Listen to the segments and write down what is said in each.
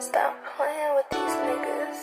Stop playing with these niggas.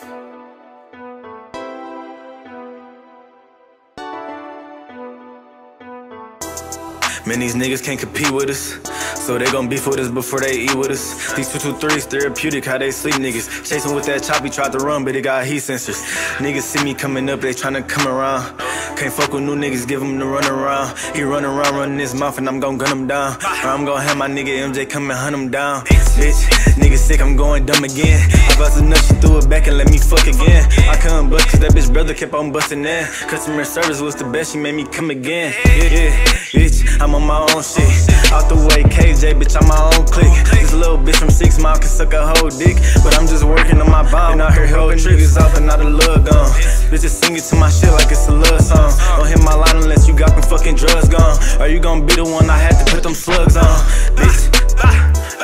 Man, these niggas can't compete with us. So they gon' beef with us before they eat with us. These two 223s therapeutic, how they sleep niggas. Chasing with that choppy, tried to run, but it got heat sensors. Niggas see me coming up, they tryna come around. Can't fuck with new niggas, give him the run around. He run around, running his mouth, and I'm gon' gun him down. Or I'm gon' have my nigga MJ come and hunt him down. Bitch, nigga sick, I'm going dumb again. I busted nut, she threw it back and let me fuck again. I couldn't bust, cause that bitch brother kept on busting in. Customer service was the best, she made me come again. Yeah, yeah, bitch, I'm on my own shit. Out the way, KJ, bitch, I'm my own clique. This little bitch from Six Mile can suck a whole dick. But I'm just working on my bomb. And out here helping triggers off and not a love gone. Bitches singing to my shit like it's a love fucking drugs gone. Are you gonna be the one I had to put them slugs on? Bitch.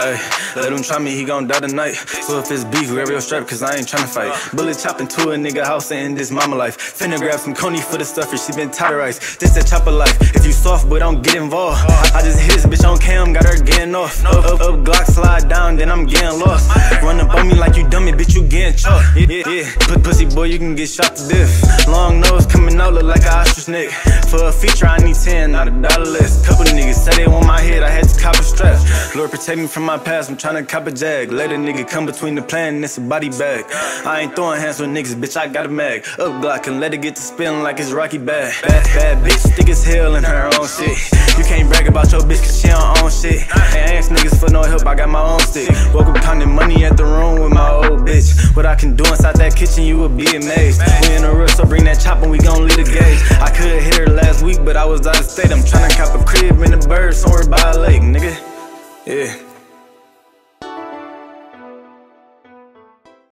Ay, let him try me, he gon' die tonight. So if it's beef, grab your strap, cause I ain't tryna fight. Bullet chopping to a nigga house and this mama life. Finna grab some coney for the stuffer, she been terrorized. This that chopper life. If you soft, but don't get involved. I just hit this bitch on cam, got her getting off. Up, up, up, Glock slide down, then I'm getting lost. Run up on me like you dummy, bitch, you getting chopped. Yeah, yeah, yeah. Put pussy boy, you can get shot to death. Long nose coming out, look like a ostrich neck. For a feature, I need 10, not a dollar less. Couple niggas say they want my head, I had to cop a strap. Lord, protect me from my past, I'm tryna cop a jag. Let a nigga come between the plan and it's a body bag. I ain't throwing hands with niggas, bitch, I got a mag. Up Glock and let it get to spin like it's Rocky Bad. Bad, bad bitch, thick as hell in her own shit. You can't brag about your bitch cause she don't own shit. Ain't ask niggas for no help, I got my own stick. Woke up counting money at the room with my old bitch. What I can do inside that kitchen, you would be amazed. We in a rush, so bring cop a crib in the bird somewhere by a lake, nigga. Yeah.